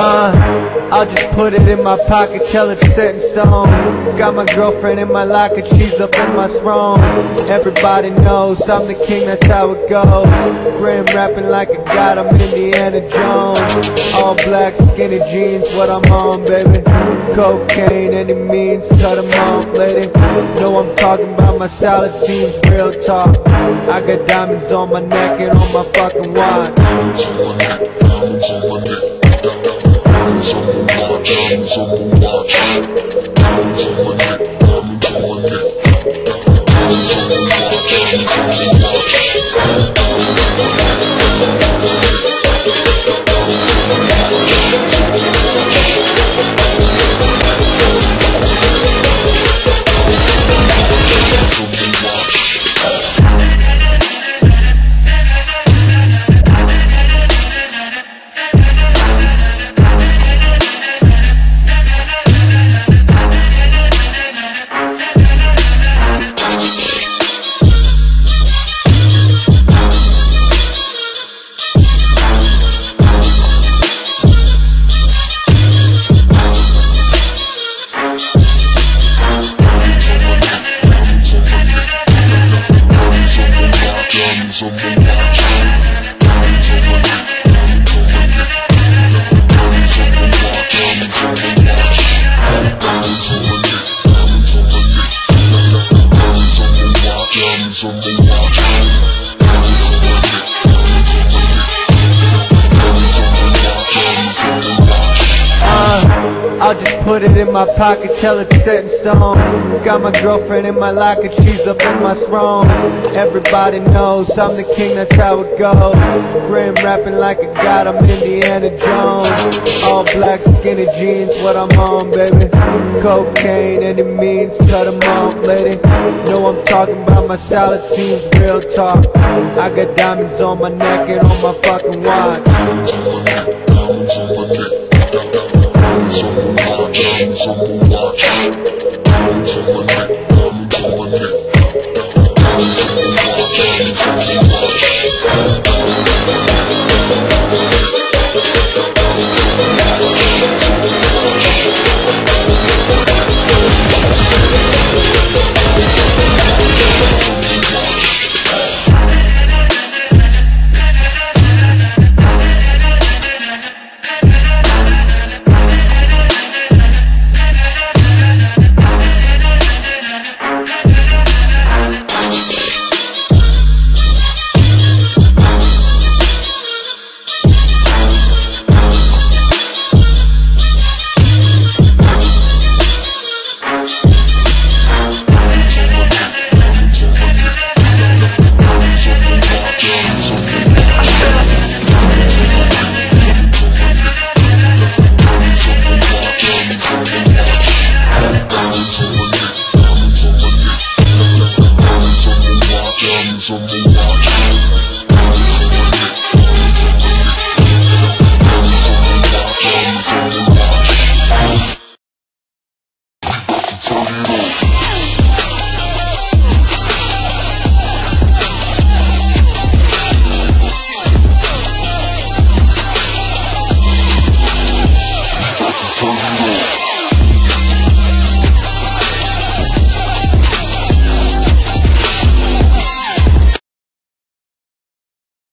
Uh, I'll just put it in my pocket till it's set in stone. Got my girlfriend in my locker, she's up in my throne. Everybody knows I'm the king, that's how it goes. Grim rapping like a god, I'm Indiana Jones. All black, skinny jeans, what I'm on, baby. Cocaine, any means, cut them off, lady. Know I'm talking about my style, it seems real talk. I got diamonds on my neck and on my fucking watch. Diamonds on my neck, diamonds on my neck. Diamonds on my watch, diamonds Uh, I'll just put it in my pocket till it's set in stone. Got my girlfriend in my locket, she's up in my throne. Everybody knows I'm the king, that's how it goes. Grim rapping like a god, I'm Indiana Jones. All black, skinny jeans, what I'm on, baby. Cocaine, any means, cut them off, lady. Know I'm talking about my style, it seems real talk. I got diamonds on my neck and on my fucking watch. Tell